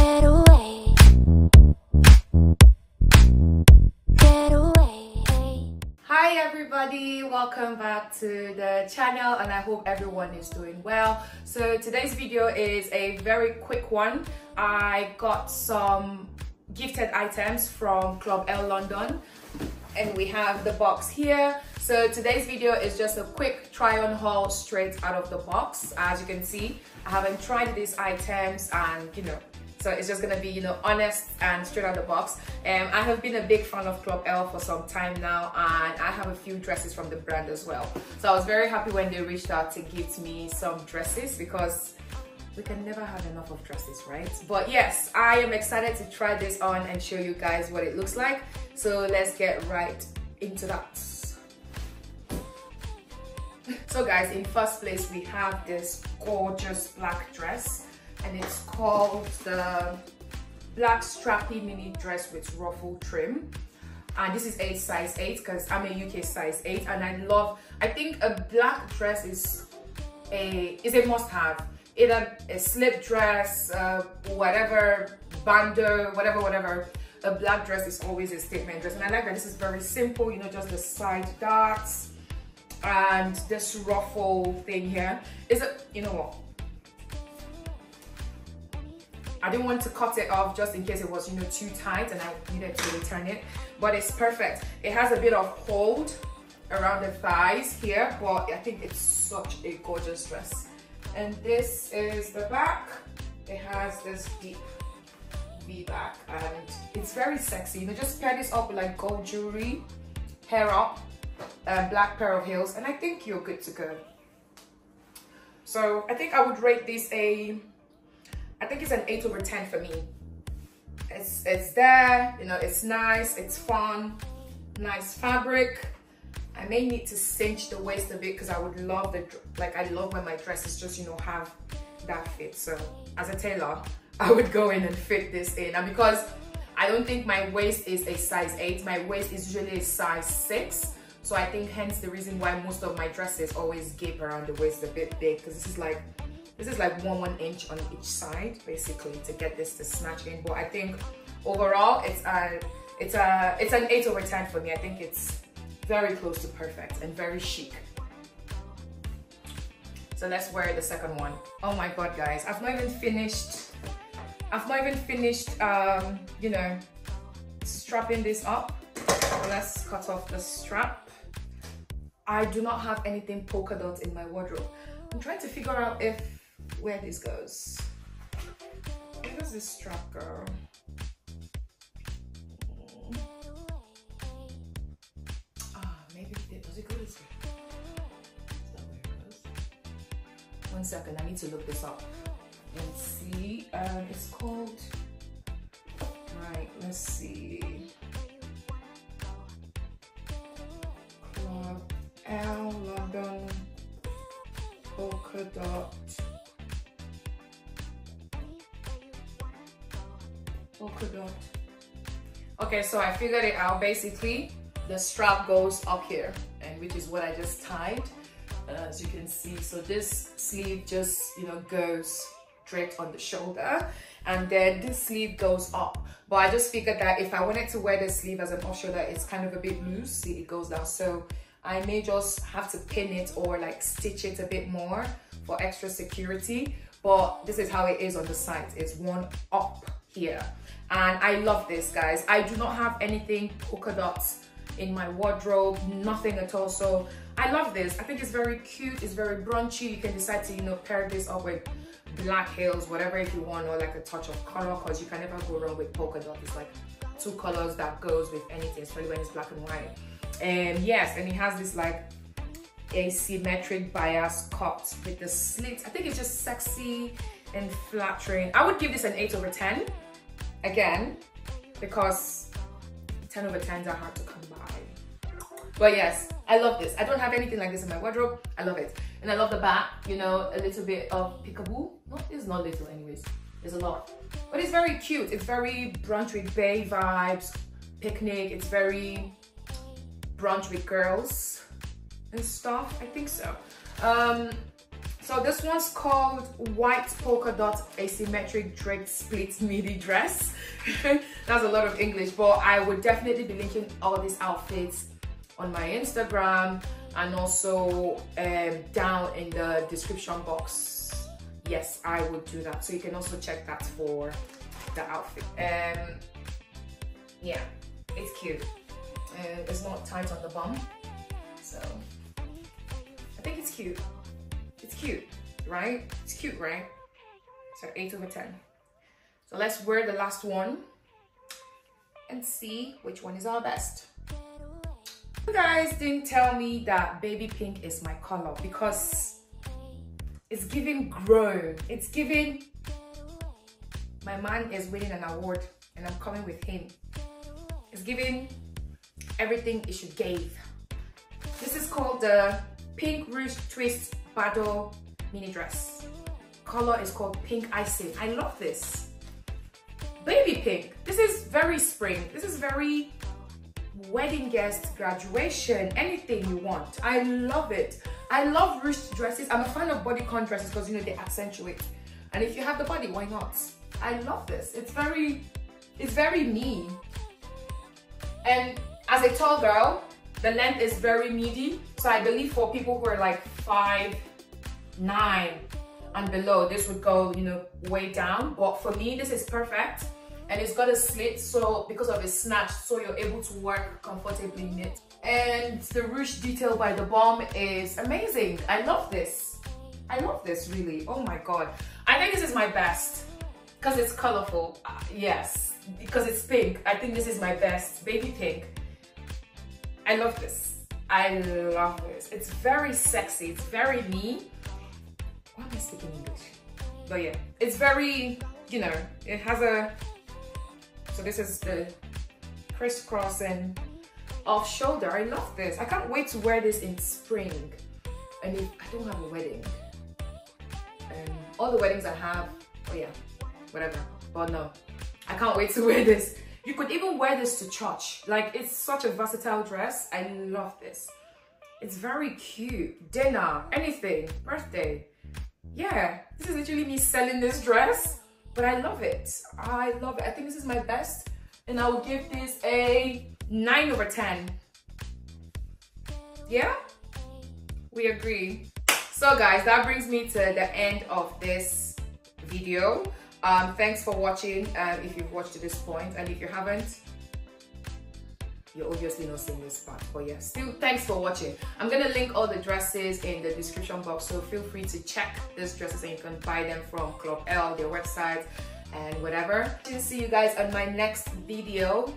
Away. Hi everybody, welcome back to the channel and I hope everyone is doing well. So today's video is a very quick one. I got some gifted items from Club L London and we have the box here. So today's video is just a quick try on haul straight out of the box. As you can see, I haven't tried these items and you know, so it's just gonna be, you know, honest and straight out of the box. Um, I have been a big fan of Club L for some time now and I have a few dresses from the brand as well. So I was very happy when they reached out to give me some dresses because we can never have enough of dresses, right? But yes, I am excited to try this on and show you guys what it looks like. So let's get right into that. So guys, in first place, we have this gorgeous black dress and it's called the black strappy mini dress with ruffle trim. And this is a size 8 because I'm a UK size 8 and I love I think a black dress is a is a must-have either a slip dress uh, whatever bandeau whatever whatever. A black dress is always a statement dress and I like that this is very simple you know just the side darts and this ruffle thing here. Is it you know what I didn't want to cut it off just in case it was you know too tight and I needed to return it but it's perfect. It has a bit of hold around the thighs here but I think it's such a gorgeous dress. And this is the back. It has this deep V back and it's very sexy. You know just pair this up with like gold jewelry hair up a black pair of heels and I think you're good to go. So I think I would rate this a, I think it's an 8 over 10 for me. It's, it's there, you know, it's nice, it's fun, nice fabric. I may need to cinch the waist a bit because I would love the, like I love when my dresses just, you know, have that fit. So as a tailor, I would go in and fit this in. And because I don't think my waist is a size 8, my waist is usually a size 6. So I think hence the reason why most of my dresses always gape around the waist a bit big because this is like this is like one one inch on each side basically to get this to snatch in. But I think overall it's a it's a it's an 8 over 10 for me. I think it's very close to perfect and very chic. So let's wear the second one. Oh my god guys, I've not even finished I've not even finished um, you know strapping this up. Let's cut off the strap. I do not have anything polka dot in my wardrobe. I'm trying to figure out if where this goes. Where does this strap go? Ah, maybe it does it go this way? Is that where it goes? One second, I need to look this up and see. Um, it's called. Right, let's see. Club L London polka dot Okay, so I figured it out. Basically, the strap goes up here, and which is what I just tied, uh, as you can see. So this sleeve just you know goes draped on the shoulder, and then this sleeve goes up. But I just figured that if I wanted to wear the sleeve as an off shoulder, it's kind of a bit loose. See, it goes down. So I may just have to pin it or like stitch it a bit more for extra security. But this is how it is on the side. It's one up here. And I love this, guys. I do not have anything polka dots in my wardrobe, nothing at all. So I love this. I think it's very cute. It's very brunchy. You can decide to, you know, pair this up with black heels, whatever if you want, or like a touch of color, because you can never go wrong with polka dots It's like two colors that goes with anything, especially when it's black and white. And yes, and it has this like asymmetric bias cut with the slits. I think it's just sexy and flattering. I would give this an 8 over 10 again because 10 over 10s are hard to come by. But yes, I love this. I don't have anything like this in my wardrobe. I love it. And I love the back, you know, a little bit of peekaboo. No, it's not little anyways. There's a lot. But it's very cute. It's very brunch with bay vibes, picnic. It's very brunch with girls and stuff. I think so. Um, So this one's called White Polka Dot Asymmetric Draped Split Midi Dress. That's a lot of English, but I would definitely be linking all these outfits on my Instagram and also um, down in the description box. Yes, I would do that. So you can also check that for the outfit. Um, yeah, it's cute. Uh, it's not tight on the bum, so I think it's cute. Cute, right? It's cute, right? So 8 over 10. So let's wear the last one and see which one is our best. You guys didn't tell me that baby pink is my color because it's giving grown. It's giving my man is winning an award and I'm coming with him. It's giving everything it should give. This is called the Pink Rouge Twist Bardot mini dress. Color is called Pink Icing. I love this. Baby pink. This is very spring. This is very wedding guest, graduation, anything you want. I love it. I love ruched dresses. I'm a fan of bodycon dresses because you know they accentuate. And if you have the body, why not? I love this. It's very, it's very me. And as a tall girl, the length is very midi. So I believe for people who are like five, nine and below, this would go, you know, way down. But for me, this is perfect. And it's got a slit so because of its snatch so you're able to work comfortably in it. And the ruche detail by the bomb is amazing. I love this. I love this really. Oh my god. I think this is my best. Because it's colorful. Uh, yes. Because it's pink. I think this is my best. Baby pink. I love this i love this it's very sexy it's very me why am i speaking english but yeah it's very you know it has a so this is the crisscross and off shoulder. I love this. I can't wait to wear this in spring. And I don't have a wedding, and all the weddings I have, oh yeah, whatever. But no, I can't wait to wear this. You could even wear this to church. Like it's such a versatile dress. I love this. It's very cute. Dinner, anything, birthday. Yeah, this is literally me selling this dress but I love it. I love it. I think this is my best and I will give this a 9 over 10. Yeah? We agree. So guys, that brings me to the end of this video. Um, thanks for watching um, if you've watched to this point and if you haven't, you're obviously not seeing this part but yeah still thanks for watching. I'm gonna link all the dresses in the description box so feel free to check these dresses and you can buy them from club l their website and whatever. See you guys on my next video